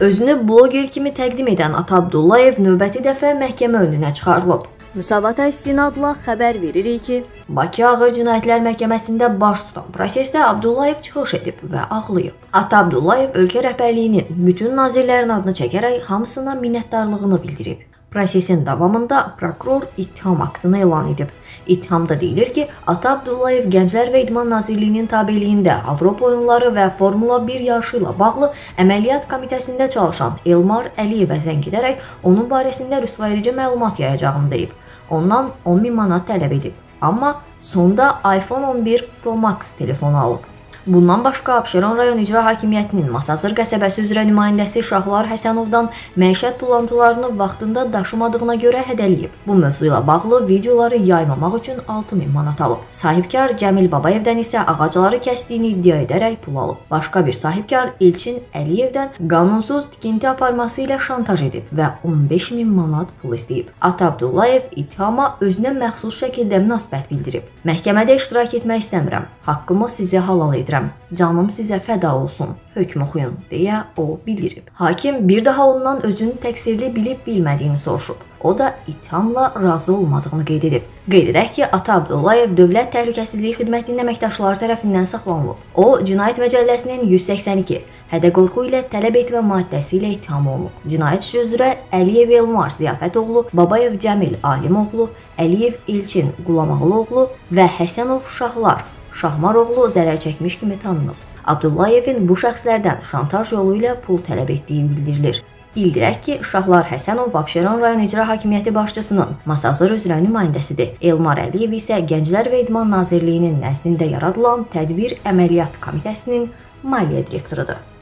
Özünü bloger kimi təqdim edən Ata Abdullayev növbəti dəfə məhkəmə önünə çıxarılıb. Müsavata istinadla xəbər veririk ki, Bakı Ağır Cinayətlər Məhkəməsində baş tutan prosesdə Abdullayev çıxış edib və ağlayıb. Ata Abdullayev ölkə rəhbərliyinin bütün nazirlərin adını çəkərək hamısına minnətdarlığını bildirib. Prosesin davamında prokuror ittiham aktını elan edib. İttihamda deyilir ki, Ata Abdullayev Gənclər və İdman Nazirliyinin tabeliyində Avropa oyunları və Formula 1 yarışı ilə bağlı əməliyyat komitəsində çalışan Elmar Əliyevə zəng edərək onun barəsində rüsvayedici məlumat yayacağını deyib. Ondan 10 min manat tələb edib. Amma sonda iPhone 11 Pro Max telefonu alıb. Bundan başqa Abşeron rayon icra hakimiyyətinin Masazır qəsəbəsi üzrə nümayəndəsi Şahlar Həsənovdan məişət tullantılarını vaxtında daşımadığına görə hədələyib. Bu mövzu ilə bağlı videoları yaymamaq üçün 6000 manat alıb. Sahibkar Cəmil Babayevdən isə ağacları kəsdiyini iddia edərək pul alıb. Başqa bir sahibkar Elçin Əliyevdən qanunsuz tikinti aparması ilə şantaj edib və 15000 manat pul istəyib. Ata Abdullayev ittihama özünə məxsus şəkildə münasibət bildirib. Məhkəmədə iştirak etmək istəmirəm. Haqqımı sizə halal edirəm edirəm. Canım sizə fəda olsun. Hökm oxuyun deyə o bildirib. Hakim bir daha ondan özünü təqsirli bilib bilmədiyini soruşub. O da ittihamla razı olmadığını qeyd edib. Qeyd edək ki, Ata Abdullayev Dövlət Təhlükəsizliyi Xidmətinin əməkdaşları tərəfindən saxlanılıb. O, Cinayət Məcəlləsinin 182 hədə-qorxu ilə tələb etmə maddəsi ilə ittiham olunub. Cinayət işi üzrə Əliyev Elmar Ziyafətoğlu, Babayev Cəmil Alimoğlu, Əliyev Elçin Qulamağlıoğlu və Həsənov Şahlar Şahmaroğlu zərər çəkmiş kimi tanınıb. Abdullayevin bu şəxslərdən şantaj yolu ilə pul tələb etdiyi bildirilir. Bildirək ki, Şahlar Həsənov Abşeron rayon icra hakimiyyəti başçısının Masazır üzrə nümayəndəsidir. Elmar Əliyev isə Gənclər və İdman Nazirliyinin nəzdində yaradılan Tədbir Əməliyyat Komitəsinin maliyyə direktorudur.